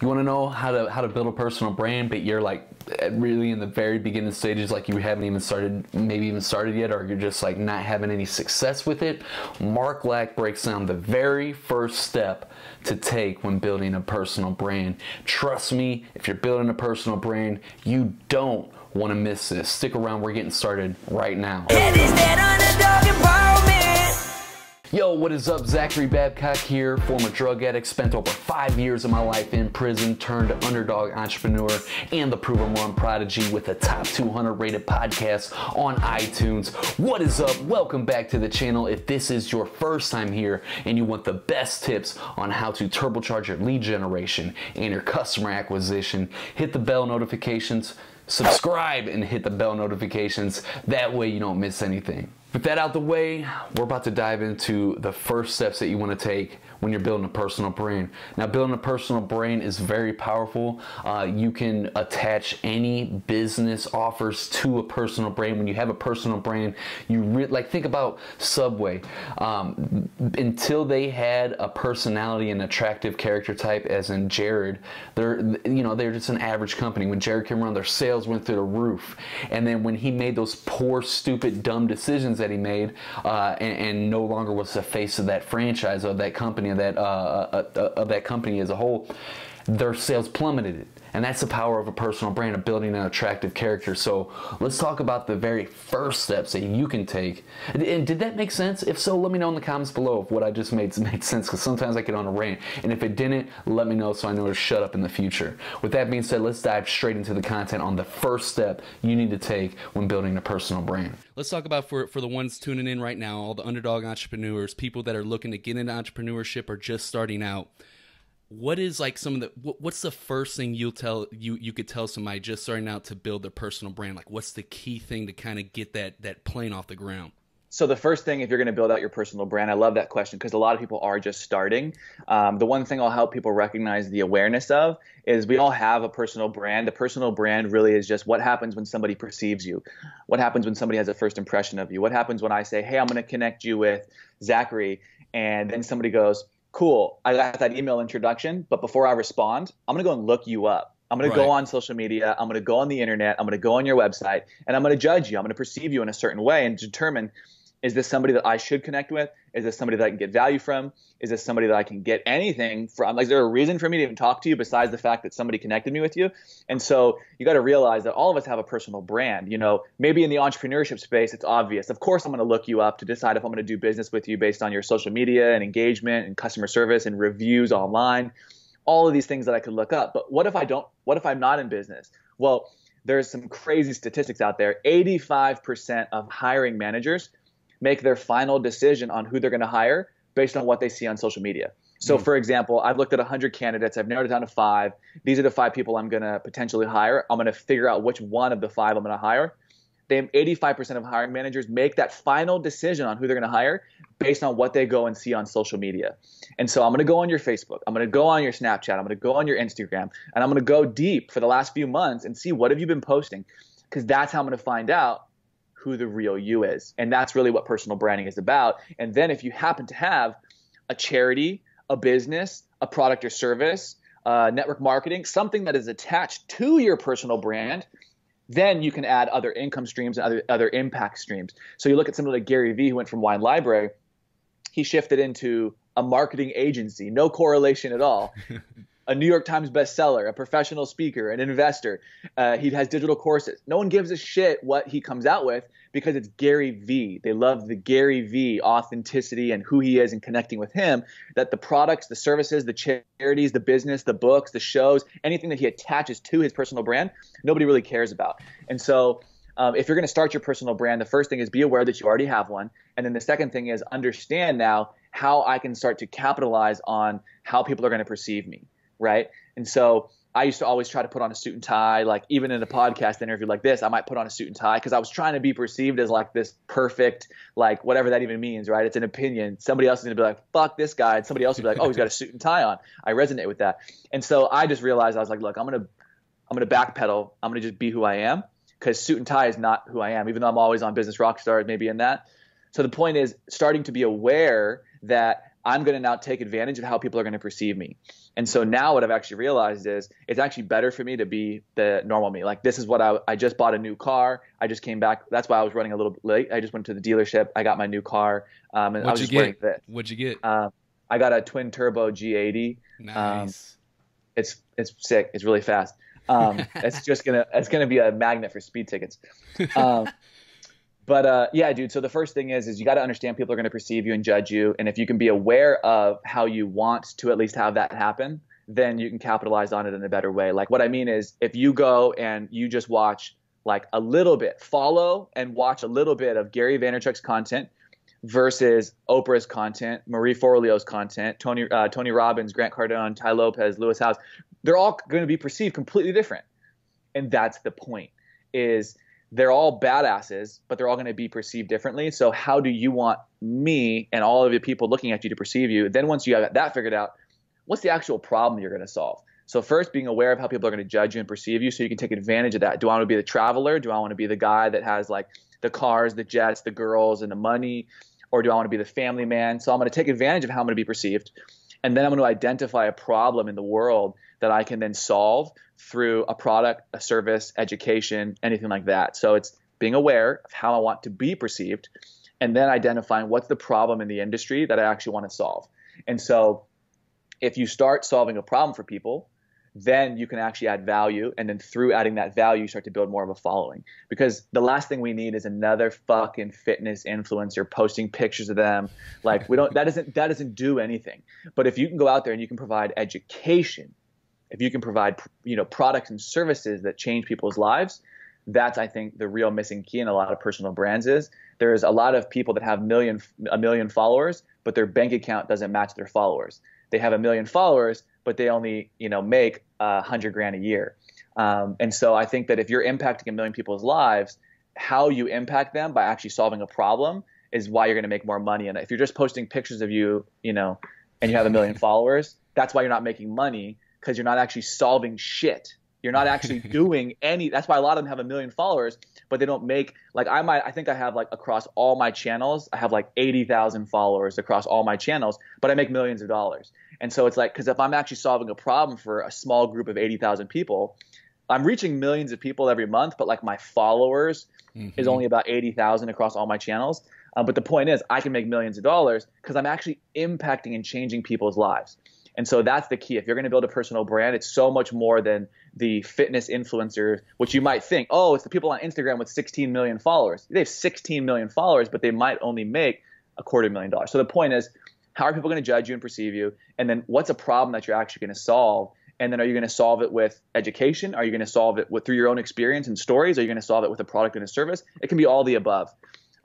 You want to know how to how to build a personal brand, but you're like really in the very beginning stages, like you haven't even started, maybe even started yet, or you're just like not having any success with it. Mark Lack breaks down the very first step to take when building a personal brand. Trust me, if you're building a personal brand, you don't want to miss this. Stick around, we're getting started right now. Yo, what is up? Zachary Babcock here, former drug addict, spent over five years of my life in prison, turned underdog entrepreneur, and the proven one prodigy with a top 200 rated podcast on iTunes. What is up? Welcome back to the channel. If this is your first time here and you want the best tips on how to turbocharge your lead generation and your customer acquisition, hit the bell notifications, subscribe, and hit the bell notifications. That way you don't miss anything. With that out the way, we're about to dive into the first steps that you want to take when you're building a personal brand. Now, building a personal brand is very powerful. Uh, you can attach any business offers to a personal brand. When you have a personal brand, you like think about Subway. Um, until they had a personality and attractive character type, as in Jared, they're you know they're just an average company. When Jared came around, their sales went through the roof. And then when he made those poor, stupid, dumb decisions that he made, uh, and, and no longer was the face of that franchise of that company of that uh, uh, uh, of that company as a whole, their sales plummeted. And that's the power of a personal brand of building an attractive character. So let's talk about the very first steps that you can take. And did that make sense? If so, let me know in the comments below if what I just made made sense. Because sometimes I get on a rant, and if it didn't, let me know so I know to shut up in the future. With that being said, let's dive straight into the content on the first step you need to take when building a personal brand. Let's talk about for for the ones tuning in right now, all the underdog entrepreneurs, people that are looking to get into entrepreneurship or just starting out what is like some of the what's the first thing you'll tell you you could tell somebody just starting out to build their personal brand? Like what's the key thing to kind of get that that plane off the ground? So the first thing if you're going to build out your personal brand i love that question because a lot of people are just starting. Um, the one thing i'll help people recognize the awareness of is we all have a personal brand. The personal brand really is just what happens when somebody perceives you. What happens when somebody has a first impression of you? What happens when i say hey i'm going to connect you with zachary and then somebody goes cool, I got that email introduction, but before I respond, I'm gonna go and look you up. I'm gonna go on social media. I'm gonna go on the internet. I'm gonna go on your website, and I'm gonna judge you. I'm gonna perceive you in a certain way and determine is this somebody that I should connect with? Is this somebody that I can get value from? Is this somebody that I can get anything from? Like, is there a reason for me to even talk to you besides the fact that somebody connected me with you? And so you got to realize that all of us have a personal brand. You know, maybe in the entrepreneurship space, it's obvious. Of course, I'm going to look you up to decide if I'm going to do business with you based on your social media and engagement and customer service and reviews online. All of these things that I could look up. But what if I don't? What if I'm not in business? Well, there's some crazy statistics out there. 85% of hiring managers make their final decision on who they're going to hire based on what they see on social media. So, mm. for example, I've looked at 100 candidates. I've narrowed it down to five. These are the five people I'm going to potentially hire. I'm going to figure out which one of the five I'm going to hire. They 85% of hiring managers make that final decision on who they're going to hire based on what they go and see on social media. And so I'm going to go on your Facebook. I'm going to go on your Snapchat. I'm going to go on your Instagram. And I'm going to go deep for the last few months and see what have you been posting because that's how I'm going to find out who the real you is. And that's really what personal branding is about. And then if you happen to have a charity, a business, a product or service, uh, network marketing, something that is attached to your personal brand, then you can add other income streams and other, other impact streams. So you look at someone like Gary Vee, who went from Wine Library, he shifted into a marketing agency, no correlation at all. a New York Times bestseller, a professional speaker, an investor. Uh, he has digital courses. No one gives a shit what he comes out with because it's Gary Vee. They love the Gary Vee authenticity and who he is and connecting with him. That the products, the services, the charities, the business, the books, the shows, anything that he attaches to his personal brand, nobody really cares about. And so um, if you're going to start your personal brand, the first thing is be aware that you already have one. And then the second thing is understand now how I can start to capitalize on how people are going to perceive me right? And so I used to always try to put on a suit and tie. Like even in a podcast interview like this, I might put on a suit and tie because I was trying to be perceived as like this perfect, like whatever that even means, right? It's an opinion. Somebody else is gonna be like, "Fuck this guy," and somebody else will be like, "Oh, he's got a suit and tie on." I resonate with that, and so I just realized I was like, "Look, I'm gonna, I'm gonna backpedal. I'm gonna just be who I am because suit and tie is not who I am, even though I'm always on Business Rockstar, maybe in that." So the point is starting to be aware that I'm going to now take advantage of how people are going to perceive me. And so now what I've actually realized is it's actually better for me to be the normal me. Like this is what I, I just bought a new car. I just came back. That's why I was running a little late. I just went to the dealership. I got my new car. Um, and What'd I was you just wearing get? this. What'd you get? Um, I got a twin turbo G80. nice. It's it's sick. It's really fast. Um, it's just gonna it's gonna be a magnet for speed tickets. Um, but uh, yeah, dude. So the first thing is is you got to understand people are going to perceive you and judge you, and if you can be aware of how you want to at least have that happen, then you can capitalize on it in a better way. Like what I mean is, if you go and you just watch like a little bit, follow and watch a little bit of Gary Vaynerchuk's content versus Oprah's content, Marie Forleo's content, Tony uh, Tony Robbins, Grant Cardone, Tai Lopez, Lewis Howes, they're all going to be perceived completely different, and that's the point. Is they're all badasses, but they're all going to be perceived differently. So how do you want me and all of the people looking at you to perceive you? Then once you have that figured out, what's the actual problem you're going to solve? So first, being aware of how people are going to judge you and perceive you, so you can take advantage of that. Do I want to be the traveler? Do I want to be the guy that has like the cars, the jets, the girls, and the money? Or do I want to be the family man? So I'm going to take advantage of how I'm going to be perceived. And then I'm going to identify a problem in the world that I can then solve through a product, a service, education, anything like that. So it's being aware of how I want to be perceived and then identifying what's the problem in the industry that I actually want to solve. And so if you start solving a problem for people, then you can actually add value. And then through adding that value, you start to build more of a following. Because the last thing we need is another fucking fitness influencer posting pictures of them. Like we don't that doesn't that doesn't do anything. But if you can go out there and you can provide education, if you can provide you know products and services that change people's lives, that's I think the real missing key in a lot of personal brands is there's a lot of people that have million a million followers, but their bank account doesn't match their followers. They have a million followers, but they only you know make a hundred grand a year. Um, and so I think that if you're impacting a million people's lives, how you impact them by actually solving a problem is why you're going to make more money. And if you're just posting pictures of you, you know, and you have a million followers, that's why you're not making money because you're not actually solving shit. You're not actually doing any. That's why a lot of them have a million followers, but they don't make like I might. I think I have like across all my channels, I have like eighty thousand followers across all my channels, but I make millions of dollars. And so it's like because if I'm actually solving a problem for a small group of eighty thousand people, I'm reaching millions of people every month, but like my followers mm-hmm. is only about eighty thousand across all my channels. Uh, but the point is, I can make millions of dollars because I'm actually impacting and changing people's lives. And so that's the key. If you're going to build a personal brand, it's so much more than the fitness influencers, which you might think, oh, it's the people on Instagram with 16 million followers. They have 16 million followers, but they might only make a quarter million dollars. So the point is, how are people going to judge you and perceive you? And then what's a problem that you're actually going to solve? And then are you going to solve it with education? Are you going to solve it with through your own experience and stories? Are you going to solve it with a product and a service? It can be all the above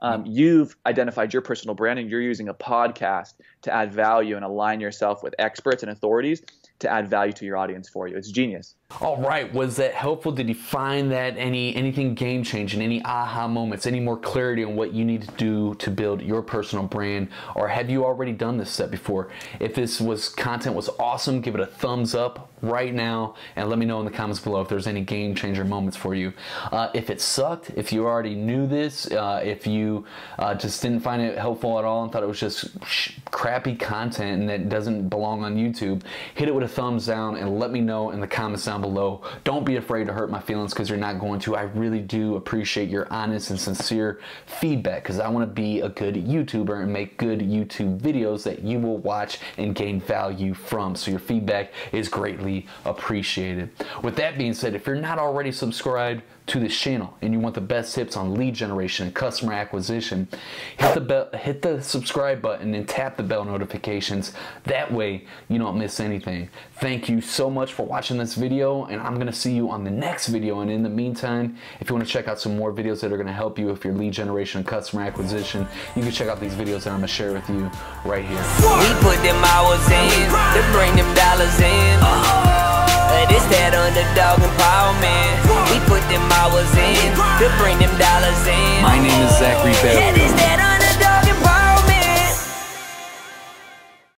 um, you've identified your personal brand and you're using a podcast to add value and align yourself with experts and authorities to add value to your audience for you. It's genius. All right, was that helpful? Did you find that any anything game changing, any aha moments, any more clarity on what you need to do to build your personal brand, or have you already done this step before? If this was content was awesome, give it a thumbs up right now and let me know in the comments below if there's any game changer moments for you. Uh, if it sucked, if you already knew this, uh, if you uh, just didn't find it helpful at all and thought it was just crappy content and that doesn't belong on YouTube, hit it with a thumbs down and let me know in the comments down below. Don't be afraid to hurt my feelings because you're not going to. I really do appreciate your honest and sincere feedback because I want to be a good YouTuber and make good YouTube videos that you will watch and gain value from. So your feedback is greatly appreciated. With that being said, if you're not already subscribed, to this channel and you want the best tips on lead generation and customer acquisition, hit the bell, hit the subscribe button and tap the bell notifications. That way you don't miss anything. Thank you so much for watching this video and I'm to see you on the next video and in the meantime, if you want to check out some more videos that are to help you with your lead generation and customer acquisition, you can check out these videos that I'm to share with you right here. We put them hours in to bring them dollars in. Uh, this that underdog empowerment. We put them hours in to bring them dollars in. My name is Zachary Bell.